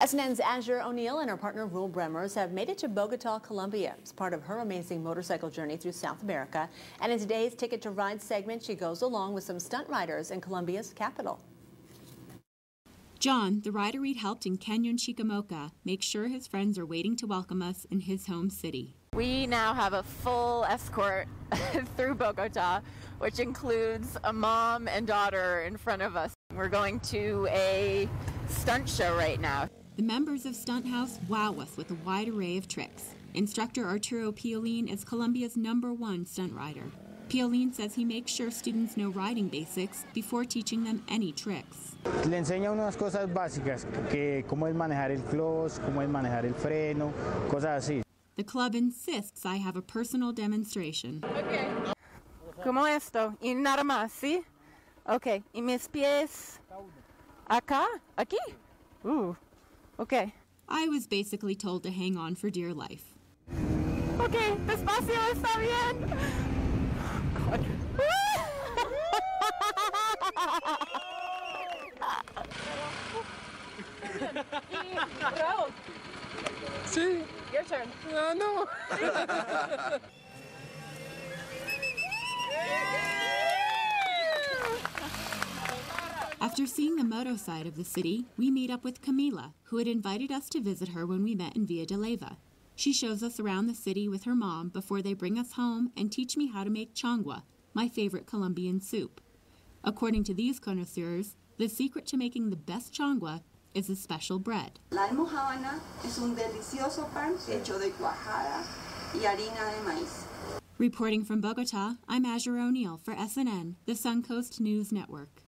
SNN's Azure O'Neill and her partner Rule Bremers have made it to Bogota, Colombia as part of her amazing motorcycle journey through South America. And in today's Ticket to Ride segment, she goes along with some stunt riders in Colombia's capital. John, the rider we'd helped in Canyon Chicamocha, makes sure his friends are waiting to welcome us in his home city. We now have a full escort through Bogota, which includes a mom and daughter in front of us. We're going to a stunt show right now. The members of Stunt House wow us with a wide array of tricks. Instructor Arturo Piolín is Colombia's number one stunt rider. Piolín says he makes sure students know riding basics before teaching them any tricks. Le enseña unas cosas básicas, que cómo es manejar el clutch, cómo es manejar el freno, cosas así. The club insists I have a personal demonstration. Okay. Como esto, y nada más, ¿sí? Ok, y mis pies acá, aquí. Ooh. Okay. I was basically told to hang on for dear life. Okay, despacio está bien. Sí. Your turn. Ah, no. After seeing the moto side of the city, we meet up with Camila, who had invited us to visit her when we met in Villa de Leyva. She shows us around the city with her mom before they bring us home and teach me how to make changua, my favorite Colombian soup. According to these connoisseurs, the secret to making the best changua is a special bread. La almojábana es un delicioso pan hecho de cuajada y harina de maíz. Reporting from Bogota, I'm Azure O'Neill for SNN, the Suncoast News Network.